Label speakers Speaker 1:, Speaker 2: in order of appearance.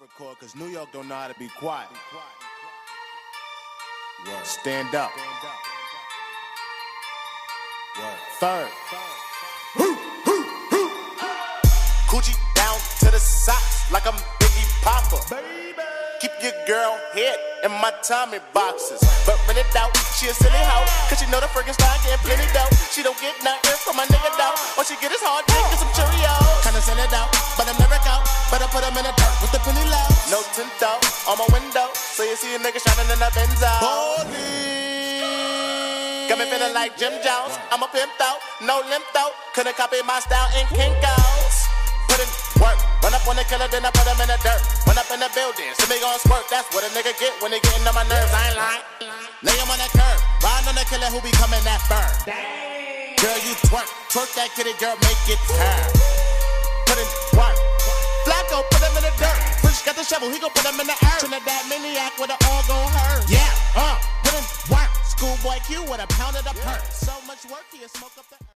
Speaker 1: record because New York don't know how to be quiet. Word. Stand up. Word. Third. Coochie down to the socks like I'm Biggie Poppa. Baby. Keep your girl head in my Tommy boxes. But rent it out, she a silly hoe. Cause she know the Frankenstein getting plenty dough. She don't get nothing from my nigga though. All she get is hard dick and some Cheerios. Kinda send it out, but I'm never out. But I put them in the dirt with the penny low. No tint out on my window. So you see a nigga shining in the Benzo. Got me feeling like Jim Jones. I'm a pimp though, no limp though. Couldn't copy my style in Kinko's. Put in work, run up on the killer, then I put him in the dirt. Run up in the building, see me gon' squirt. That's what a nigga get when they getting on my nerves. I ain't lying. Lay him on that curb, ride on the killer who be coming that firm. Girl, you twerk, twerk that kitty, girl, make it turn. Put in work. Flacko, put him in the dirt. Push got the shovel, he gon' put him in the earth. Trinidad maniac with it all gon' hurt. Yeah, uh, put in work. Schoolboy Q with a pound of the perk. So much work, he'll smoke up the